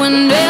Yeah,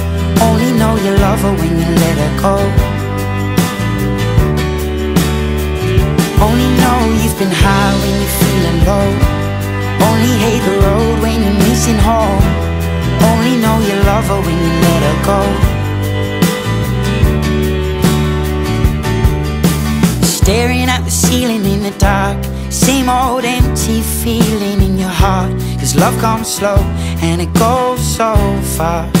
Only know you love her when you let her go. Only know you've been high when you're feeling low. Only hate the road when you're missing home. Only know you love her when you let her go. Staring at the ceiling in the dark. Same old empty feeling in your heart. Cause love comes slow and it goes so fast.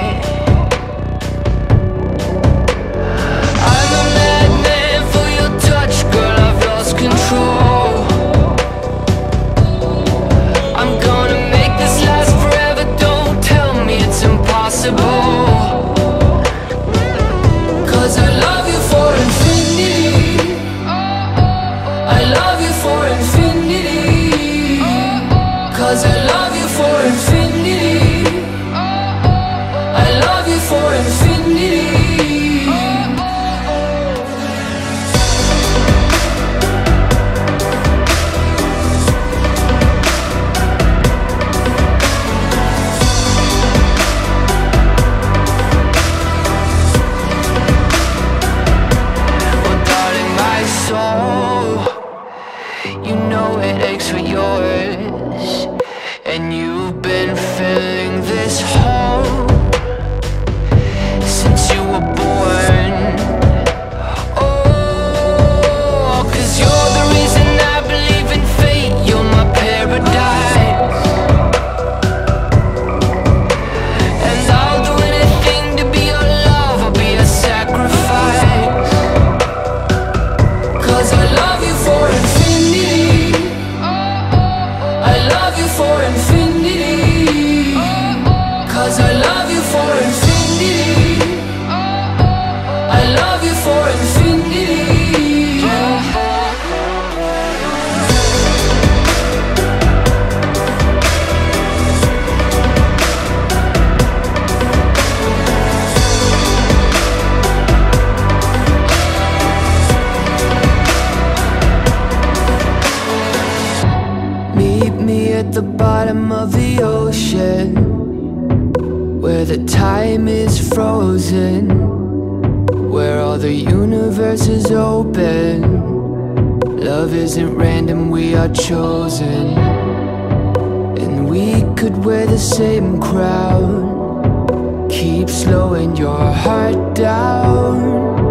The bottom of the ocean. where the time is frozen, where all the universe is open. Love isn't random, we are chosen. And we could wear the same crown. Keep slowing your heart down.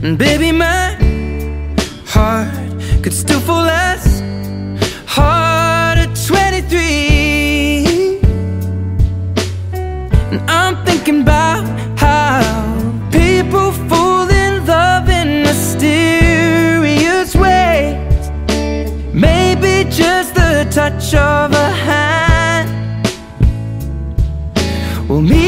And baby, my heart could still fall as hard at 23. And I'm thinking about how people fall in love in mysterious ways. Maybe just the touch of a hand. Well, me,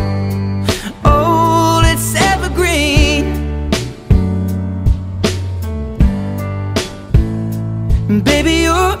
baby, your smile's forever